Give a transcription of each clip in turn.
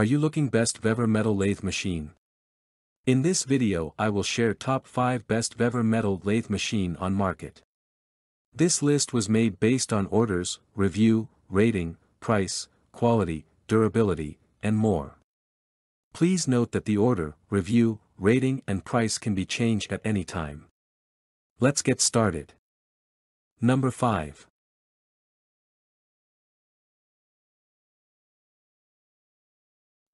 Are you looking best VEVOR metal lathe machine? In this video I will share top 5 best VEVOR metal lathe machine on market. This list was made based on orders, review, rating, price, quality, durability, and more. Please note that the order, review, rating and price can be changed at any time. Let's get started. Number 5.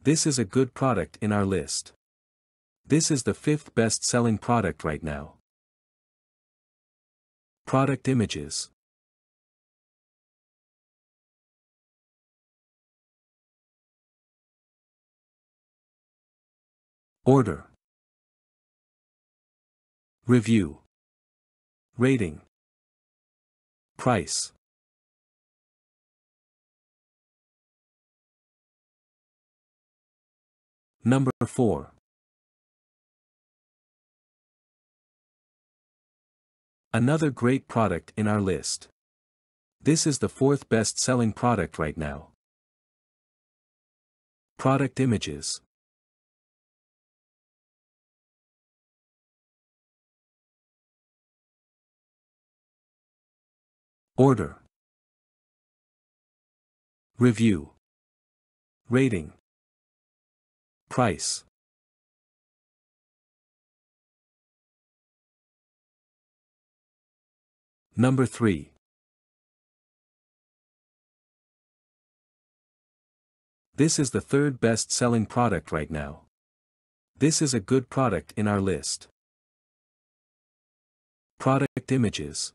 This is a good product in our list. This is the fifth best selling product right now. Product images. Order. Review. Rating. Price. Number 4. Another great product in our list. This is the fourth best selling product right now. Product images. Order. Review. Rating. Price. Number 3. This is the third best selling product right now. This is a good product in our list. Product images.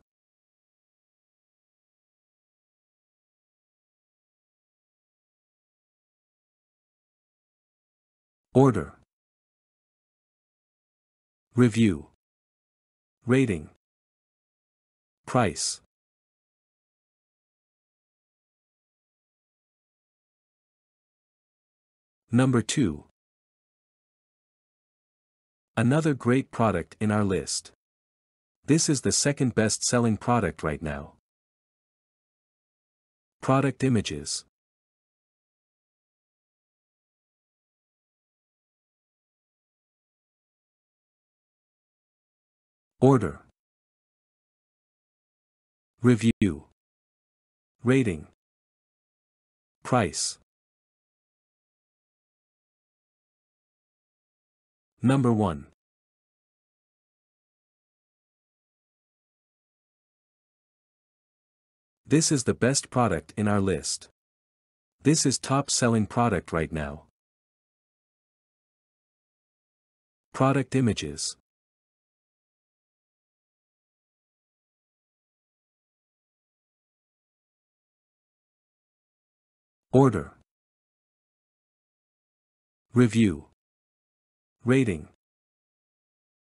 Order. Review. Rating. Price. Number 2. Another great product in our list. This is the second best selling product right now. Product images. Order. Review. Rating. Price. Number 1. This is the best product in our list. This is top selling product right now. Product images. Order. Review. Rating.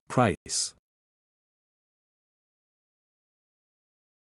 Price.